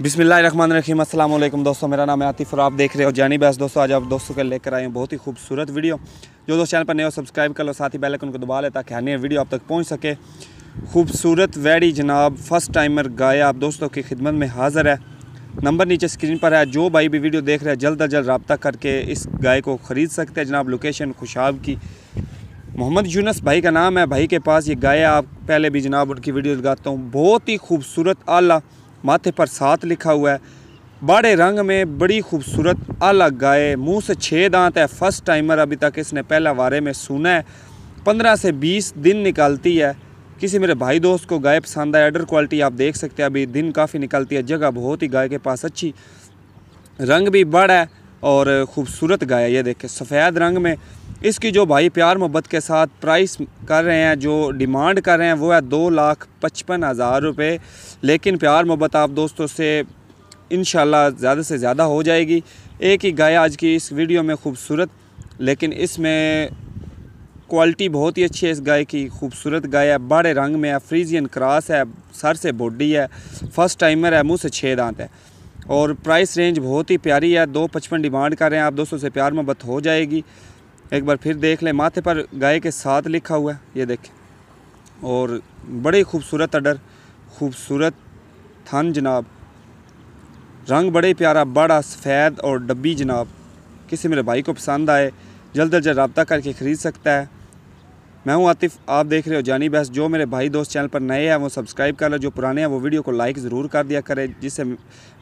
بسم اللہ الرحمن الرحیم السلام علیکم دوستوں میرا نام ہے عاطف اور آپ دیکھ رہے ہو جانی بیس دوستوں آج آپ دوستوں کے لے کر آئے ہیں بہت ہی خوبصورت ویڈیو جو دوست چینل پر نئے ہو سبسکرائب کر لو ساتھ ہی بیل آئکن کو دبا لے تاکہ ہر نئی ویڈیو آپ تک پہنچ سکے خوبصورت ویڈی جناب فرسٹ ٹائمر گائے آپ دوستوں کی خدمت میں حاضر ہے نمبر نیچے سکرین پر ہے جو بھائی بھی ویڈیو دیکھ رہے ہیں جلد از جلد رابطہ کر کے اس گائے کو خرید سکتے ہیں جناب لوکیشن خوشاب کی محمد یونس بھائی کا نام ہے بھائی کے پاس یہ گائے آپ پہلے بھی جناب ان کی ویڈیو لگاتا ہوں بہت ہی خوبصورت اعلیٰ ماتھے پر ساتھ لکھا ہوا ہے، باڑے رنگ میں بڑی خوبصورت اعلیٰ گائے، منہ سے چھ دانت ہے فرسٹ ٹائمر ابھی تک اس نے پہلا وارے میں سنا ہے۔ پندرہ سے بیس دن نکالتی ہے۔ کسی میرے بھائی دوست کو گائے پسند ہے ایڈر کوالٹی آپ دیکھ سکتے ہیں، ابھی دن کافی نکلتی ہے۔ جگہ بہت ہی گائے کے پاس اچھی۔ رنگ بھی بڑا ہے اور خوبصورت گائے یہ دیکھیں، سفید رنگ میں اس کی جو بھائی پیار محبت کے ساتھ پرائس کر رہے ہیں، جو ڈیمانڈ کر رہے ہیں، وہ ہے دو لاکھ پچپن ہزار روپے۔ لیکن پیار محبت آپ دوستوں سے انشاءاللہ زیادہ سے زیادہ ہو جائے گی۔ ایک ہی گائے آج کی اس ویڈیو میں خوبصورت، لیکن اس میں کوالٹی بہت ہی اچھی ہے۔ اس گائے کی خوبصورت گائے ہے بڑے رنگ میں ہے فریزین کراس ہے، سر سے بوڈی ہے فرسٹ ٹائمر ہے، منہ سے چھ دانت ہے اور پرائس رینج بہت ہی پیاری ہے۔ دو پچپن ڈیمانڈ کر رہے ہیں، آپ دوستوں سے پیار محبت ہو جائے گی۔ ایک بار پھر دیکھ لیں، ماتھے پر گائے کے ساتھ لکھا ہوا ہے، یہ دیکھیں۔ اور بڑے خوبصورت اڈر، خوبصورت تھن جناب۔ رنگ بڑے پیارا، بڑا، سفید اور ڈبی جناب۔ کسی میرے بھائی کو پسند آئے، جلد از جلد رابطہ کر کے خرید سکتا ہے۔ میں ہوں عاطف، آپ دیکھ رہے ہو جانی بحث۔ جو میرے بھائی دوست چینل پر نئے ہیں، وہ سبسکرائب کر لیں۔ جو پرانے ہیں، وہ ویڈیو کو لائک ضرور کر دیا کرے جس سے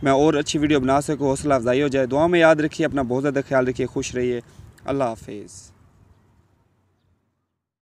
میں اور اچھی ویڈیو بنا سکوں، حوصلہ افزائی ہو جائے۔ دعا میں یاد رکھیے، اپنا بہت زیادہ خیال رکھیے، خوش رہیے۔ اللہ حافظ